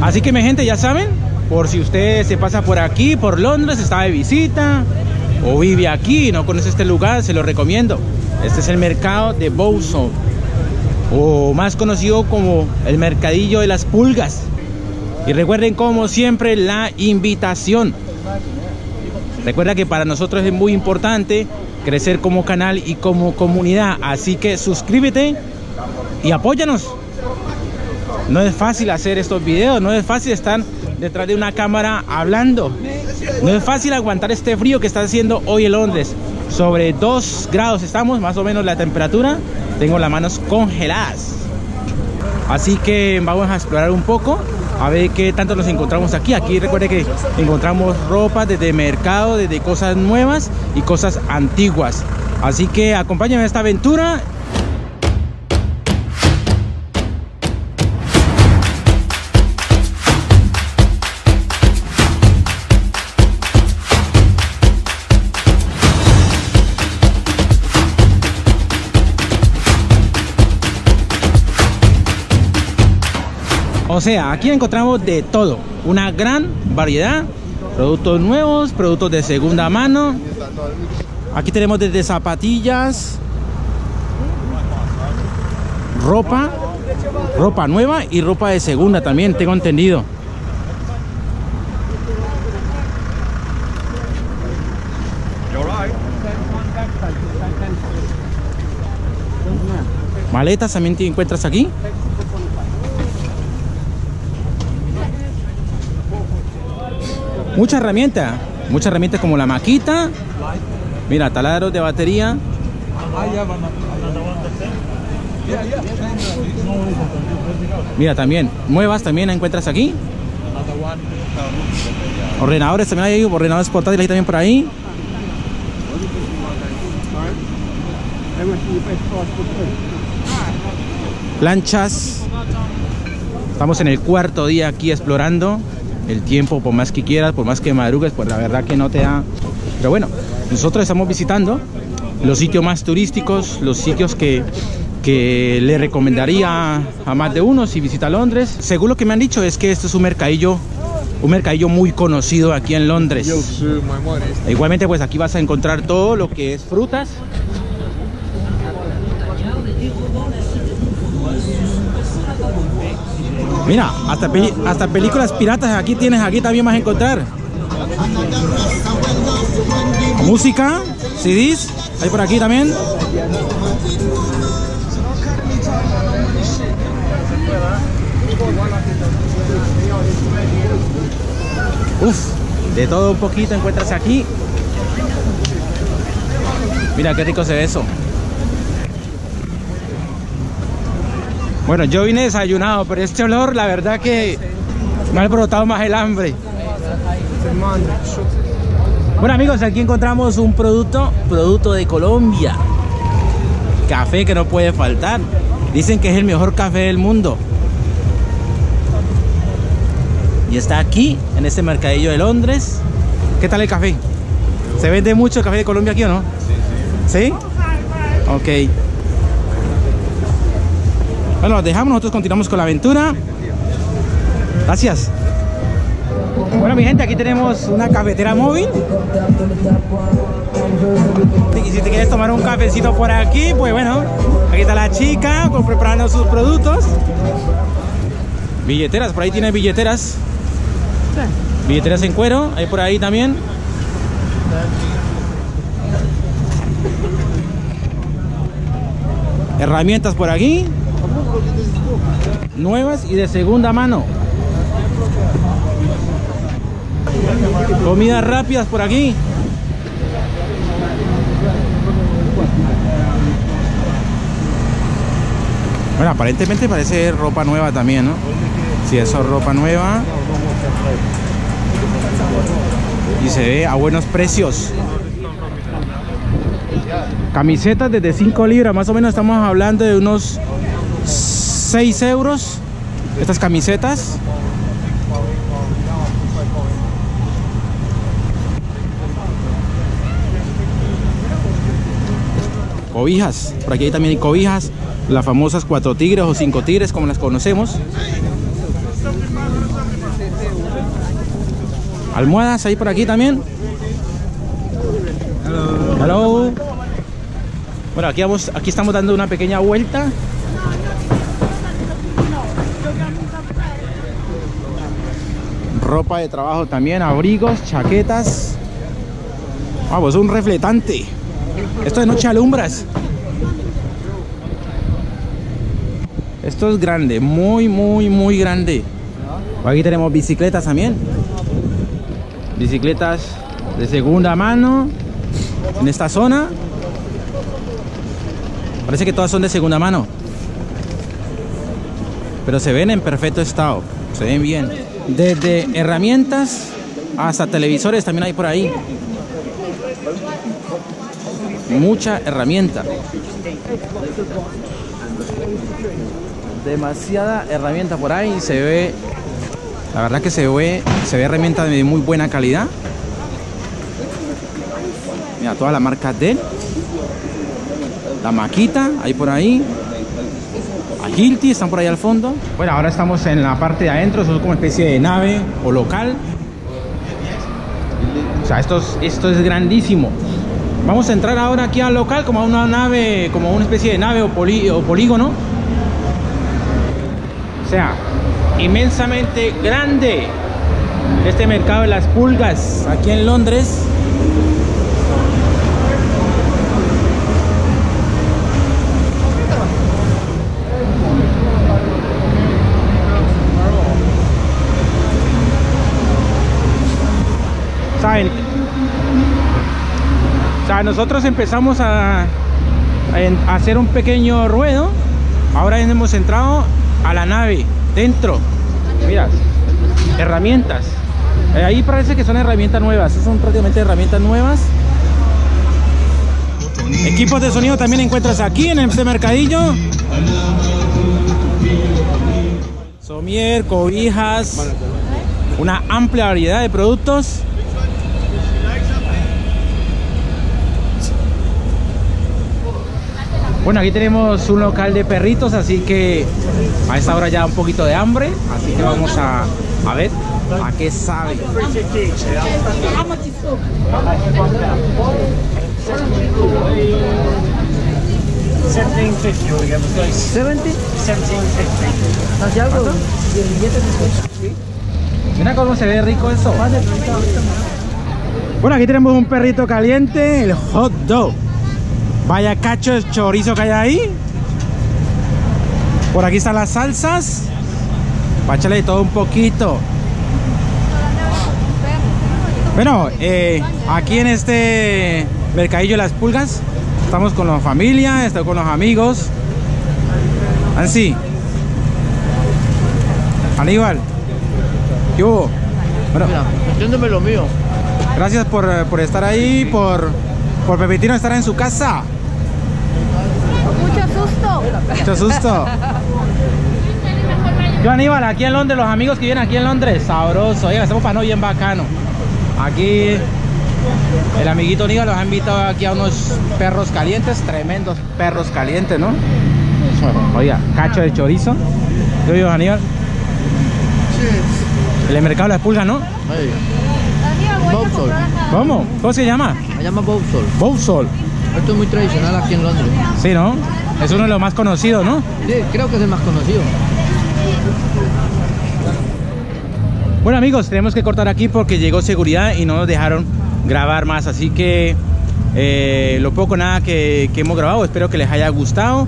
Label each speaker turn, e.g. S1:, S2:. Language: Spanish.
S1: Así que mi gente, ya saben, por si usted se pasa por aquí, por Londres, está de visita o vive aquí no conoce este lugar, se lo recomiendo. Este es el mercado de Bowson, o más conocido como el mercadillo de las pulgas. Y recuerden como siempre la invitación. Recuerda que para nosotros es muy importante crecer como canal y como comunidad. Así que suscríbete y apóyanos. No es fácil hacer estos videos, no es fácil estar detrás de una cámara hablando. No es fácil aguantar este frío que está haciendo hoy en Londres. Sobre 2 grados estamos, más o menos la temperatura. Tengo las manos congeladas. Así que vamos a explorar un poco a ver qué tanto nos encontramos aquí. Aquí recuerde que encontramos ropa desde mercado, desde cosas nuevas y cosas antiguas. Así que acompáñenme a esta aventura O sea, aquí encontramos de todo, una gran variedad, productos nuevos, productos de segunda mano. Aquí tenemos desde zapatillas, ropa, ropa nueva y ropa de segunda también, tengo entendido. Maletas también te encuentras aquí. Mucha herramienta, muchas herramientas como la maquita. Mira, taladros de batería. Mira, también, nuevas también encuentras aquí. Ordenadores también hay, ordenadores portátiles ahí también por ahí. Planchas. Estamos en el cuarto día aquí explorando el tiempo, por más que quieras, por más que madrugues, pues la verdad que no te da. Pero bueno, nosotros estamos visitando los sitios más turísticos, los sitios que, que le recomendaría a más de uno si visita Londres. Según lo que me han dicho es que esto es un mercadillo, un mercadillo muy conocido aquí en Londres. Igualmente pues aquí vas a encontrar todo lo que es frutas. Mira, hasta, hasta películas piratas aquí tienes, aquí también vas a encontrar. Música, CDs, hay por aquí también. Uf, de todo un poquito encuentras aquí. Mira qué rico se ve eso. Bueno, yo vine desayunado, pero este olor, la verdad que me ha alborotado más el hambre. Bueno amigos, aquí encontramos un producto, producto de Colombia. Café que no puede faltar. Dicen que es el mejor café del mundo. Y está aquí, en este mercadillo de Londres. ¿Qué tal el café? ¿Se vende mucho el café de Colombia aquí o no? Sí, sí. ¿Sí? Ok. Bueno, los dejamos, nosotros continuamos con la aventura. Gracias. Bueno, mi gente, aquí tenemos una cafetera móvil. Y si te quieres tomar un cafecito por aquí, pues bueno, aquí está la chica preparando sus productos. Billeteras, por ahí tiene billeteras. Billeteras en cuero, hay por ahí también. Herramientas por aquí. Nuevas y de segunda mano. Comidas rápidas por aquí. Bueno, aparentemente parece ropa nueva también, ¿no? Si eso es ropa nueva. Y se ve a buenos precios. Camisetas desde 5 libras, más o menos estamos hablando de unos 6 euros. Estas camisetas. Cobijas, por aquí también hay cobijas, las famosas cuatro tigres o cinco tigres como las conocemos. Almohadas ahí por aquí también. Hello. Bueno, aquí, vamos, aquí estamos dando una pequeña vuelta. Ropa de trabajo también, abrigos, chaquetas. Vamos, un refletante. Esto de noche alumbras. Esto es grande, muy, muy, muy grande. Aquí tenemos bicicletas también. Bicicletas de segunda mano en esta zona. Parece que todas son de segunda mano. Pero se ven en perfecto estado. Se ven bien. Desde herramientas hasta televisores también hay por ahí. Mucha herramienta. Demasiada herramienta por ahí. Se ve. La verdad que se ve. Se ve herramienta de muy buena calidad. Mira, toda la marca Dell. La maquita, ahí por ahí. Agility, están por ahí al fondo. Bueno, ahora estamos en la parte de adentro, eso es como especie de nave o local. O sea, esto es, esto es grandísimo. Vamos a entrar ahora aquí al local como a una nave, como una especie de nave o, poli, o polígono. O sea, inmensamente grande. Este mercado de las pulgas aquí en Londres. saben o nosotros empezamos a, a, hacer un pequeño ruedo. Ahora hemos entrado a la nave dentro. Mira herramientas. Eh, ahí parece que son herramientas nuevas. Son prácticamente herramientas nuevas. Equipos de sonido también encuentras aquí en este mercadillo. Somier cobijas. Una amplia variedad de productos Bueno, aquí tenemos un local de perritos, así que a esta hora ya un poquito de hambre, así que vamos a, a ver a qué sabe. Mira cómo se ve rico eso. Bueno, aquí tenemos un perrito caliente, el hot dog. Vaya cacho de chorizo que hay ahí. Por aquí están las salsas. Páchale todo un poquito. Bueno, eh, aquí en este mercadillo de las pulgas, estamos con la familia, estoy con los amigos. Así. Aníbal. ¿Qué hubo?
S2: Bueno, Mira, lo mío.
S1: Gracias por, eh, por estar ahí, por, por permitirnos estar en su casa. Mucho susto. Yo Aníbal, aquí en Londres, los amigos que vienen aquí en Londres, sabroso. Oiga, estamos para no bien bacano. Aquí el amiguito Aníbal los ha invitado aquí a unos perros calientes, tremendos perros calientes, ¿no? Oiga, cacho de chorizo. Yo digo Aníbal. El mercado de las pulgas, ¿no? ¿Cómo? ¿Cómo se llama?
S2: Se llama Bowsol.
S1: Bowsol.
S2: Esto es muy tradicional aquí en Londres.
S1: Sí, ¿no? Es uno de los más conocidos, ¿no?
S2: Sí, creo que es el más conocido.
S1: Bueno amigos, tenemos que cortar aquí porque llegó seguridad y no nos dejaron grabar más. Así que eh, lo poco nada que, que hemos grabado, espero que les haya gustado.